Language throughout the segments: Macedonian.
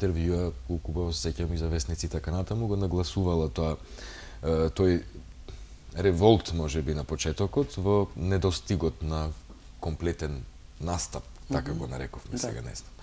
интервјуа, колку го сеќам и за вестници така натаму, го нагласувала тоа тој револт може би на почетокот во недостигот на комплетен настап, така го нарековме да. сега не знам.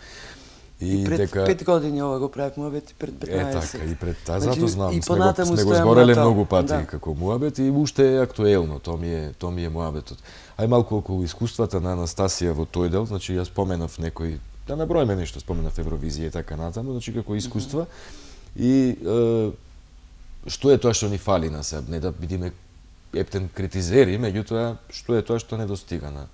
И, и пред дека... пет години ова го правев муабет и пред 15. Е така, и пред таа значи, зато знам, и сме го, сме го збореле многу пати да. како муабет и уште е актуелно, тоа ми е, тоа ми е муабетот. Ај малку околу искуствата на Анастасија во тој дел, значи јас споменав некој да наброиме нешто, споменав Евровизија и така натаму, значи како искуства mm -hmm. и е, што е тоа што ни фали на себе, не да бидиме ептен критизери, меѓутоа што е тоа што не достига на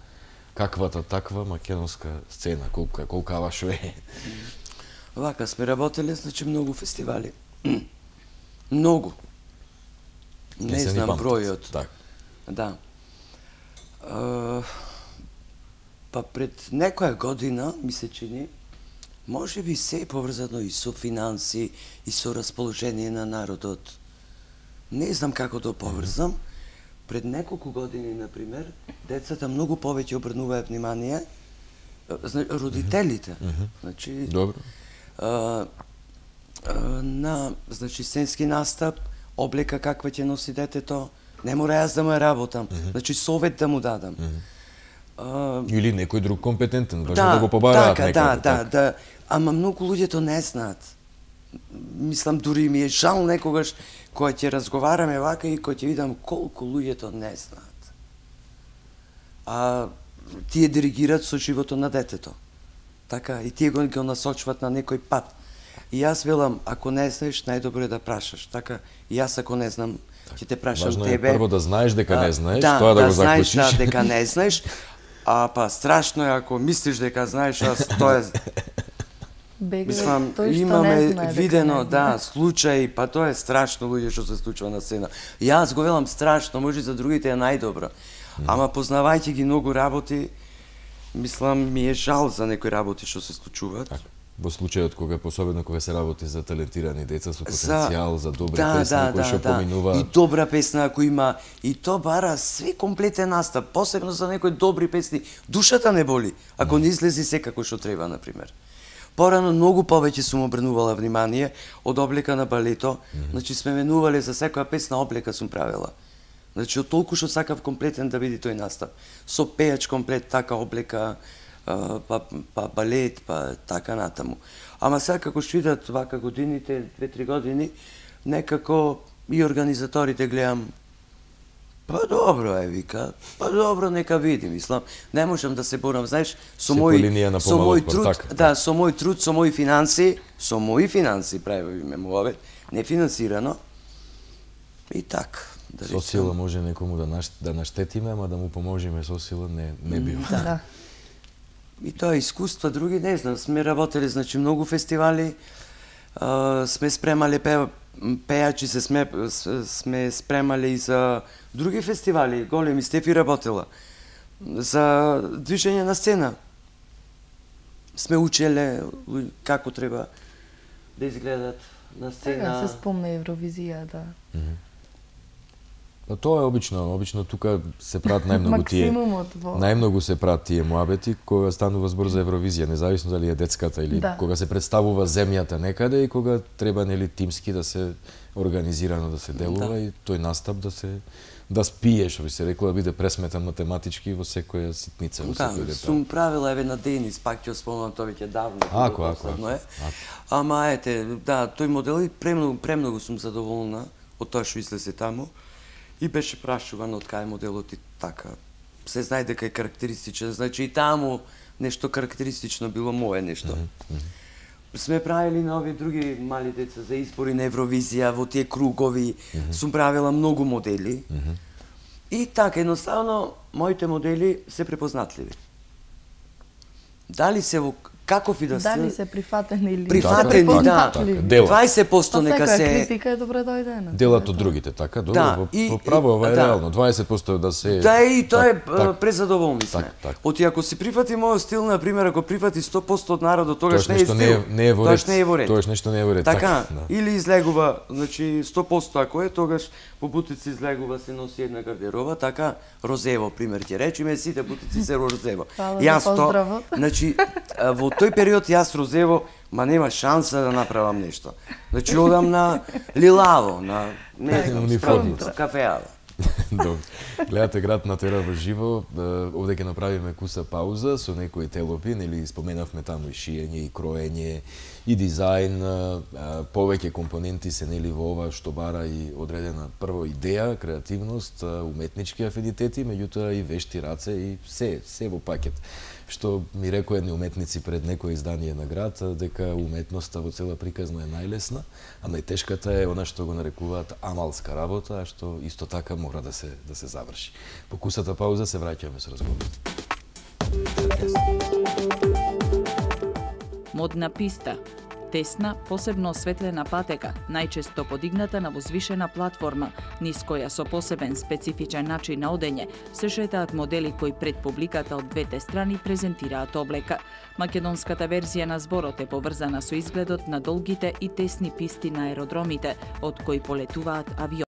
каквата таква македонска сцена, колку е, колкава шо е. Вака сме работеле, значи многу фестивали. многу. Не, не знам бројот. Так. Да. Па пред некоја година, ми се чини, може би се е поврзано и со финанси, и со расположение на народот. Не знам како да поврзам, Пред неколку години, например, децата многу повеќе обрнуваат внимание, родителите, значи, Добро. А, а, на значи сценски настап, облека каква ќе носи детето, не мора јас да му ја работам, значи совет да му дадам. А, Или некој друг компетентен, важно да, да го побараат така, некако. Да, да, да, ама многу луѓето не знаат. Мислам, дури ми е жал некогаш кога ќе разговараме вака и кога ќе видам колку луѓето не знаат. А тие диригираат со животот на детето. Така, и тие го, го насочват на некој пат. И јас велам, ако не знаеш, најдобро е да прашаш. Така, и јас ако не знам, ќе те прашам Важно тебе. Важно е прво да знаеш дека не знаеш, да, тоа да, да го знаеш, заклучиш. Да, дека не знаеш, а па страшно е ако мислиш дека знаеш, а тоа е Бегле, Мислам, тој имаме не знае, видено, да, случаи, па тоа е страшно луѓе што се случува на сцена. Јас го велам страшно, може за другите е најдобро. Ама познавајќи ги многу работи, мислам ми е жал за некои работи што се случуваат. Так. Во случајот кога посебно кога се работи за талентирани деца со потенцијал за, за добри да, песни да, кои да, што да. поминуваат. И добра песна ако има и то бара све комплетен настап, посебно за некои добри песни. Душата не боли ако не излези секако што треба на пример. Порано многу повеќе сум обрнувала внимание од облека на балето. Mm -hmm. Значи сме менувале за секоја песна облека сум правила. Значи од толку што сакав комплетен да биде тој настап. Со пејач комплет, така облека, па, па балет, па така натаму. Ама сега како што идат вака годините, две-три години, некако и организаторите гледам Па добро е, вика. Па добро, нека види, мислам. Не можам да се борам, знаеш, со мој со мој труд, така. да, со мој труд, со мои финанси, со мои финанси правиме муавет, не финансирано. И так. Да со сила може некому да наш, да наштетиме, ама да му поможиме со сила не не бива. Да. И тоа искуства други, не знам, сме работели значи многу фестивали, а, сме спремале пе, пејачи се сме сме спремале и за други фестивали, големи, Стефи работела, за движење на сцена. Сме учеле како треба да изгледат на сцена. Така, се спомна Евровизија, да. Mm -hmm. Па тоа е обично, обично тука се прават најмногу тие. во... Најмногу се прават тие муабети кога станува збор за Евровизија, независно дали е детската или да. кога се представува земјата некаде и кога треба нели тимски да се организирано да се делува да. и тој настап да се да спие, што би се рекло, да биде пресметан математички во секоја ситница, во да, секој детал. сум правила еве на Денис, пак ќе спомнам тоа веќе давно. Ако, ако, ако, е. Ама ете, да, тој модел и премногу, премногу сум задоволна од тоа што излезе таму и беше прашуван од кај моделот и така. Се знае дека е карактеристичен, значи и таму нешто карактеристично било мое нешто. Mm -hmm сме правили на овие други мали деца за избори на Евровизија, во тие кругови, mm -hmm. сум правила многу модели. Mm -hmm. И така, едноставно, моите модели се препознатливи. Дали се во каков и да се... Дали се прифатени или прифатени, така, да. Така, дела. 20% па нека се критика е добре дојдена. Делат од другите, така? Добро, да, во, и, во право ова е да. реално, 20% да се Да, и тоа е презадоволни сме. Оти ако си прифати мојот стил, на пример, ако прифати 100% од народот, тогаш не е стил. Не е, не е во ред. Тогаш не е во ред. Тогаш нешто не е во ред. Така, така да. или излегува, значи 100% ако е, тогаш по бутици излегува се носи една гардерова, така розево пример ќе речеме сите бутици се розево. Јас тоа, значи во тој период јас Розево, ма нема шанса да направам нешто. Значи одам на Лилаво, на не знам, кафеава. Добро. Гледате град на тера во живо, овде ќе направиме куса пауза со некои телопи, нели споменавме таму и шиење, и кроење, и дизајн, повеќе компоненти се нели во ова што бара и одредена прво идеја, креативност, уметнички афинитети, меѓутоа и вешти раце и се, се во пакет. Што ми рекоа едни уметници пред некој издание на град, дека уметноста во цела приказна е најлесна, а најтешката е она што го нарекуваат амалска работа, а што исто така мора да се да се заврши. По кусата пауза се враќаме со разговорот. Модна писта тесна, посебно осветлена патека, најчесто подигната на возвишена платформа, низ која со посебен специфичен начин на одење се шетаат модели кои пред публиката од двете страни презентираат облека. Македонската верзија на зборот е поврзана со изгледот на долгите и тесни писти на аеродромите, од кои полетуваат авиони.